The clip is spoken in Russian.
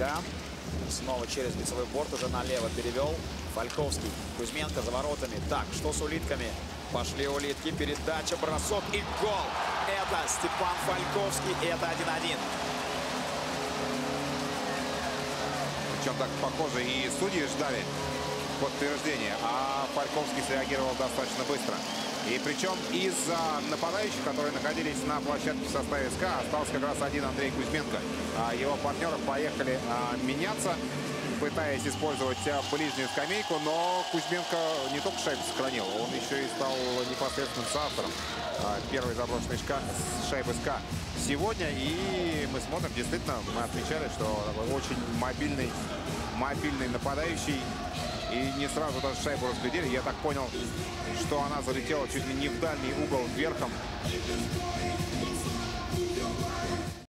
Кузьменко. Снова через лицевой борт уже налево перевел. Фальковский. Кузьменко за воротами. Так, что с улитками? Пошли улитки. Передача, бросок и гол. Это Степан Фальковский. И это 1-1. Причем так похоже и судьи ждали подтверждения, а Фальковский среагировал достаточно быстро. И причем из-за нападающих, которые находились на площадке в составе СКА, остался как раз один Андрей Кузьменко. А его партнеры поехали а, меняться, пытаясь использовать а, ближнюю скамейку, но Кузьменко не только шайбу сохранил, он еще и стал непосредственным соавтором первой заброшенной шайбы СКА сегодня. И мы смотрим, действительно, мы отмечали, что очень мобильный, мобильный нападающий. И не сразу даже шайбу разглядели. Я так понял, что она залетела чуть ли не в дальний угол верхом.